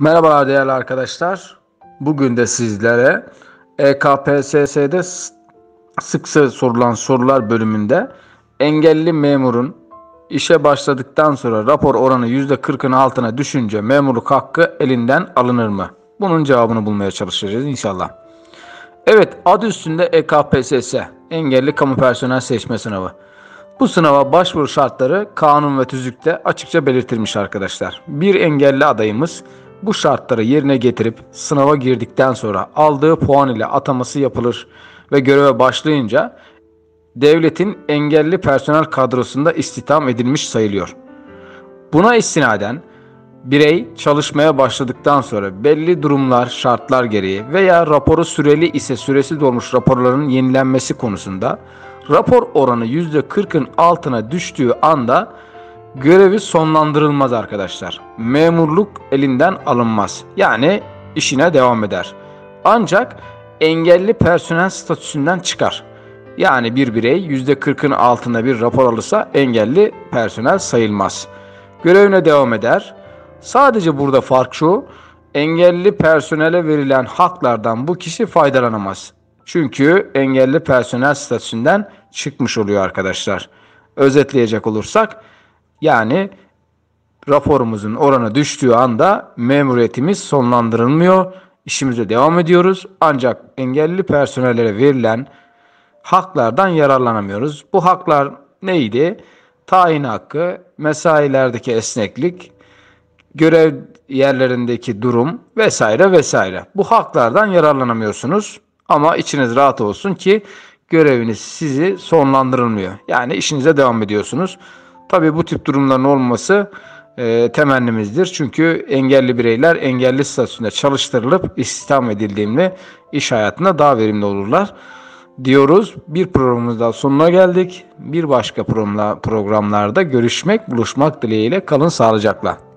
Merhabalar değerli arkadaşlar. Bugün de sizlere EKPSS'de sık sık sorulan sorular bölümünde engelli memurun işe başladıktan sonra rapor oranı %40'ın altına düşünce memurluk hakkı elinden alınır mı? Bunun cevabını bulmaya çalışacağız inşallah. Evet adı üstünde EKPSS engelli kamu personel seçme sınavı. Bu sınava başvuru şartları kanun ve tüzükte açıkça belirtilmiş arkadaşlar. Bir engelli adayımız bu şartları yerine getirip sınava girdikten sonra aldığı puan ile ataması yapılır ve göreve başlayınca devletin engelli personel kadrosunda istihdam edilmiş sayılıyor. Buna istinaden birey çalışmaya başladıktan sonra belli durumlar, şartlar gereği veya raporu süreli ise süresi dolmuş raporların yenilenmesi konusunda rapor oranı %40'ın altına düştüğü anda görevi sonlandırılmaz arkadaşlar. Memurluk elinden alınmaz. Yani işine devam eder. Ancak engelli personel statüsünden çıkar. Yani bir birey %40'ın altında bir rapor alırsa engelli personel sayılmaz. Görevine devam eder. Sadece burada fark şu, engelli personele verilen haklardan bu kişi faydalanamaz. Çünkü engelli personel statüsünden çıkmış oluyor arkadaşlar. Özetleyecek olursak yani raporumuzun oranı düştüğü anda memuriyetimiz sonlandırılmıyor. İşimize devam ediyoruz. Ancak engelli personellere verilen haklardan yararlanamıyoruz. Bu haklar neydi? Tayin hakkı, mesailerdeki esneklik, görev yerlerindeki durum vesaire vesaire. Bu haklardan yararlanamıyorsunuz. Ama içiniz rahat olsun ki göreviniz sizi sonlandırılmıyor. Yani işinize devam ediyorsunuz. Tabii bu tip durumların olması e, temennimizdir. Çünkü engelli bireyler engelli statüsünde çalıştırılıp istihdam edildiğinde iş hayatında daha verimli olurlar diyoruz. Bir programımız daha sonuna geldik. Bir başka programlarda görüşmek, buluşmak dileğiyle kalın sağlıcakla.